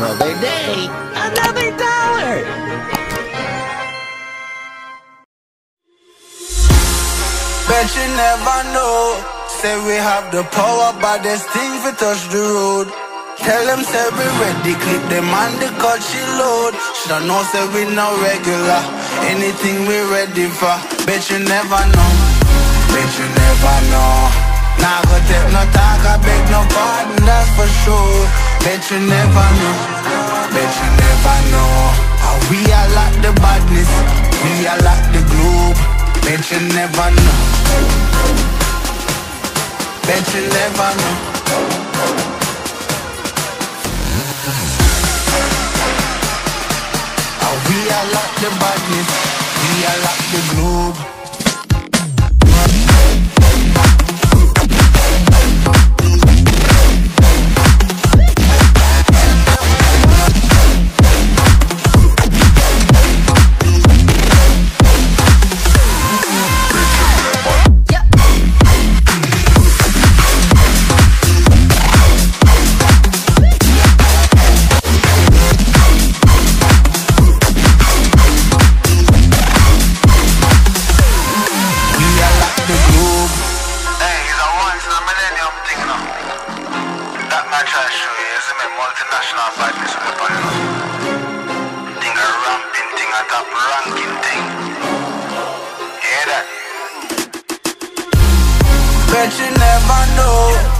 Another day, another dollar. Bet you never know. Say we have the power, but there's things we touch the road. Tell them say we ready, clip them on the cut she load. Shoulda know say we no regular. Anything we ready for. Bet you never know. Bet you never Bet you never know. Bet you never know. How we are like the badness, we are like the globe. Bet you never know. Bet you never know. We are like the badness, we are like the globe. off by this weapon. Thing a ramping a top ranking thing. Hear that? Bet you never know.